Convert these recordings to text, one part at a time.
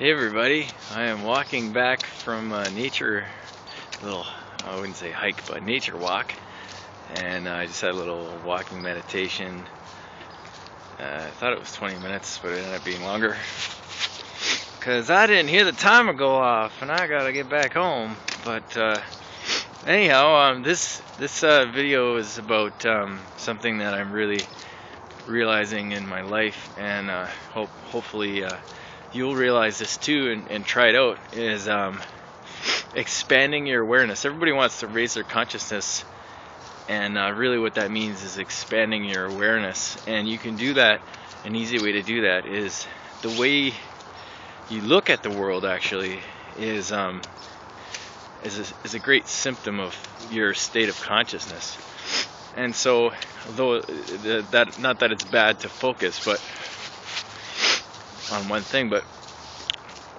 Hey everybody, I am walking back from a nature, little, I wouldn't say hike, but nature walk. And I just had a little walking meditation. Uh, I thought it was 20 minutes, but it ended up being longer. Because I didn't hear the timer go off, and I gotta get back home. But uh, anyhow, um, this this uh, video is about um, something that I'm really realizing in my life, and uh, hope hopefully uh, you'll realize this too and, and try it out. Is um, expanding your awareness. Everybody wants to raise their consciousness, and uh, really what that means is expanding your awareness. And you can do that. An easy way to do that is the way you look at the world. Actually, is um, is a, is a great symptom of your state of consciousness. And so, although that not that it's bad to focus, but on one thing, but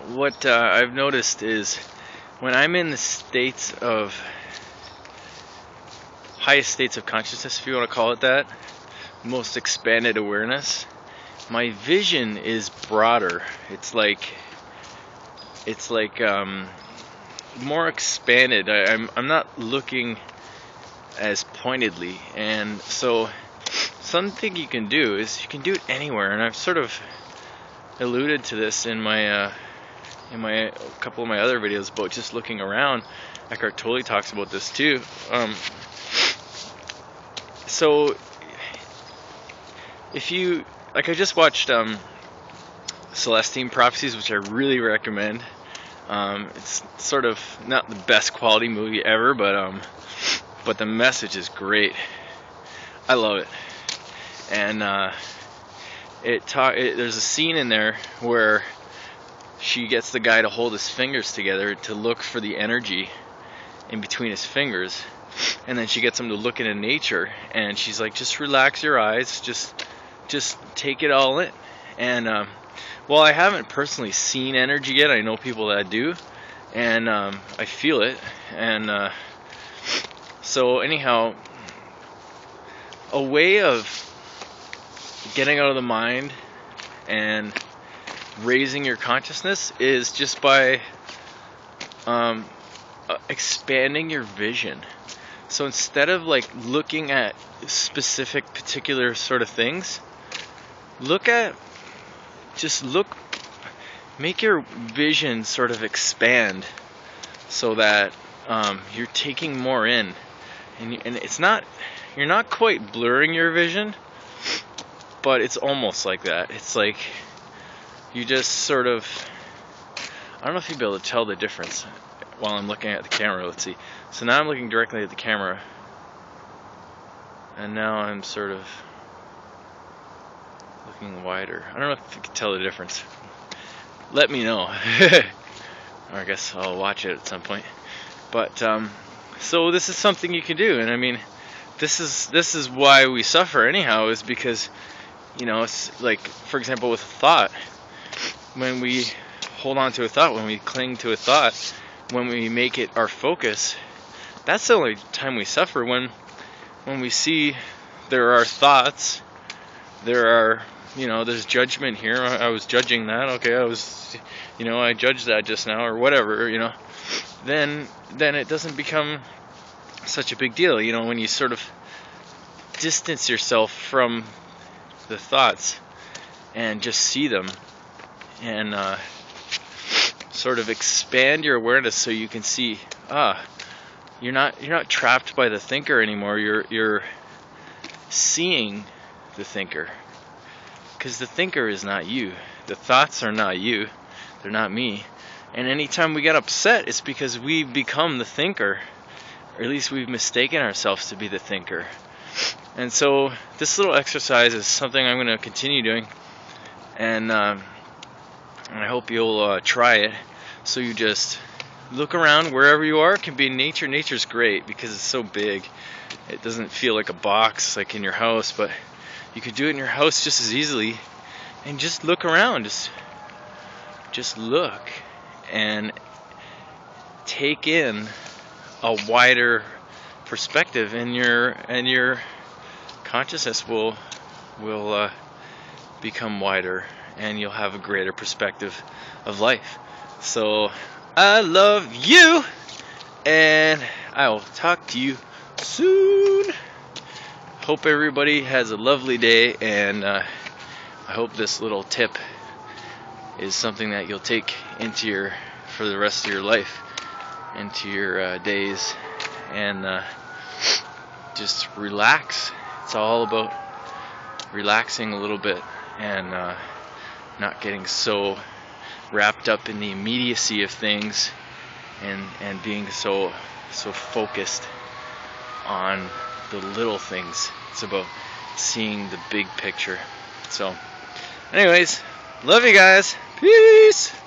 what uh, I've noticed is when I'm in the states of highest states of consciousness, if you want to call it that, most expanded awareness, my vision is broader. It's like it's like um, more expanded. I, I'm I'm not looking as pointedly, and so something you can do is you can do it anywhere. And I've sort of alluded to this in my uh, in my a couple of my other videos about just looking around. Eckhart Tolle talks about this too. Um, so if you like, I just watched um, Celestine Prophecies, which I really recommend. Um, it's sort of not the best quality movie ever, but um, but the message is great. I love it, and uh, it, ta- it there's a scene in there where she gets the guy to hold his fingers together to look for the energy in between his fingers, and then she gets him to look into nature, and she's like, just relax your eyes, just just take it all in, and um, well, I haven't personally seen energy yet. I know people that do, and um, I feel it. And uh, so, anyhow, a way of getting out of the mind and raising your consciousness is just by um, uh, expanding your vision. So instead of like looking at specific, particular sort of things, look at just look, make your vision sort of expand so that um, you're taking more in. And, and it's not, you're not quite blurring your vision, but it's almost like that. It's like you just sort of, I don't know if you'll be able to tell the difference while I'm looking at the camera. Let's see. So now I'm looking directly at the camera. And now I'm sort of looking wider. I don't know if you can tell the difference. Let me know. I guess I'll watch it at some point. But um, so this is something you can do, and I mean, this is this is why we suffer anyhow, is because you know it's like for example with thought, when we hold on to a thought, when we cling to a thought, when we make it our focus, that's the only time we suffer. When when we see there are thoughts, there are you know, there's judgment here. I, I was judging that. Okay, I was, you know, I judged that just now or whatever. You know, then then it doesn't become such a big deal. You know, when you sort of distance yourself from the thoughts and just see them and uh, sort of expand your awareness so you can see ah you're not you're not trapped by the thinker anymore you're you're seeing the thinker because the thinker is not you. The thoughts are not you. They're not me. And anytime we get upset, it's because we've become the thinker. Or at least we've mistaken ourselves to be the thinker. And so this little exercise is something I'm going to continue doing. And, um, and I hope you'll uh, try it. So you just look around wherever you are. It can be nature. Nature's great because it's so big. It doesn't feel like a box like in your house, but you could do it in your house just as easily and just look around just just look and take in a wider perspective and your and your consciousness will will uh, become wider and you'll have a greater perspective of life. So I love you, and I will talk to you soon. Hope everybody has a lovely day, and uh, I hope this little tip is something that you'll take into your for the rest of your life, into your uh, days, and uh, just relax. It's all about relaxing a little bit and uh, not getting so wrapped up in the immediacy of things and and being so so focused on the little things. It's about seeing the big picture. So anyways, love you guys. Peace.